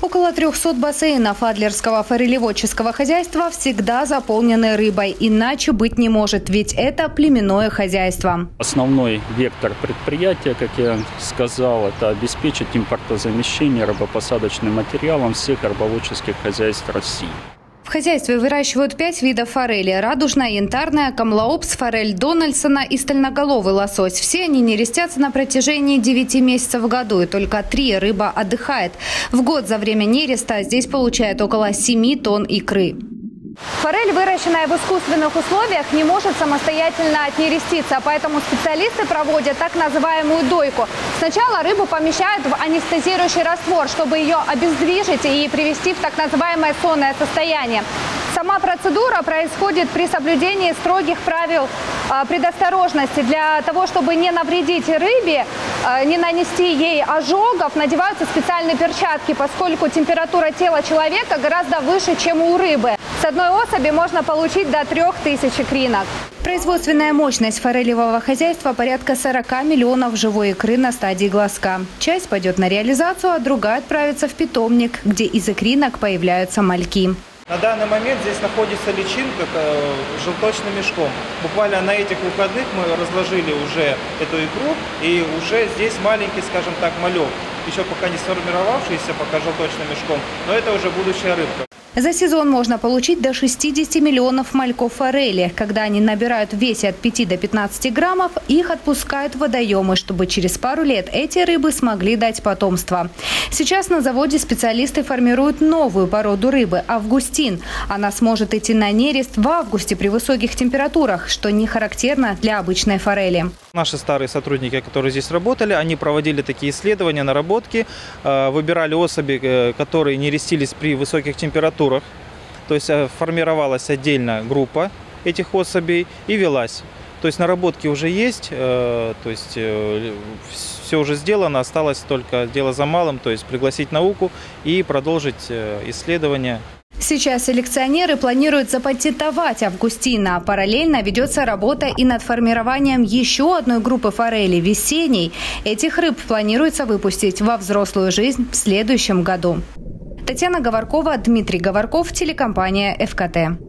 Около 300 бассейнов Адлерского форелеводческого хозяйства всегда заполнены рыбой. Иначе быть не может, ведь это племенное хозяйство. Основной вектор предприятия, как я сказал, это обеспечить импортозамещение рыбопосадочным материалом всех рыбоводческих хозяйств России. В хозяйстве выращивают пять видов форели. Радужная, янтарная, камлоопс, форель Дональдсона и стальноголовый лосось. Все они нерестятся на протяжении 9 месяцев в году, и только три рыба отдыхает. В год за время нереста здесь получают около 7 тонн икры. Форель, выращенная в искусственных условиях, не может самостоятельно отнереститься, поэтому специалисты проводят так называемую дойку. Сначала рыбу помещают в анестезирующий раствор, чтобы ее обездвижить и привести в так называемое сонное состояние. Сама процедура происходит при соблюдении строгих правил предосторожности. Для того, чтобы не навредить рыбе, а, не нанести ей ожогов, надеваются специальные перчатки, поскольку температура тела человека гораздо выше, чем у рыбы. С одной особи можно получить до 3000 икринок. Производственная мощность форелевого хозяйства порядка 40 миллионов живой икры на стадии глазка. Часть пойдет на реализацию, а другая отправится в питомник, где из икринок появляются мальки. На данный момент здесь находится личинка э, желточным мешком. Буквально на этих выходных мы разложили уже эту икру, и уже здесь маленький, скажем так, малек, еще пока не сформировавшийся, пока желточным мешком, но это уже будущая рыбка. За сезон можно получить до 60 миллионов мальков форели. Когда они набирают в весе от 5 до 15 граммов, их отпускают в водоемы, чтобы через пару лет эти рыбы смогли дать потомство. Сейчас на заводе специалисты формируют новую породу рыбы – августин. Она сможет идти на нерест в августе при высоких температурах, что не характерно для обычной форели. Наши старые сотрудники, которые здесь работали, они проводили такие исследования, наработки, э, выбирали особи, э, которые не рестились при высоких температурах. То есть э, формировалась отдельно группа этих особей и велась. То есть наработки уже есть, то есть все уже сделано, осталось только дело за малым, то есть пригласить науку и продолжить исследования. Сейчас селекционеры планируют запатентовать Августина. Параллельно ведется работа и над формированием еще одной группы форели – весенней. Этих рыб планируется выпустить во взрослую жизнь в следующем году. Татьяна Говоркова, Дмитрий Говорков, телекомпания «ФКТ».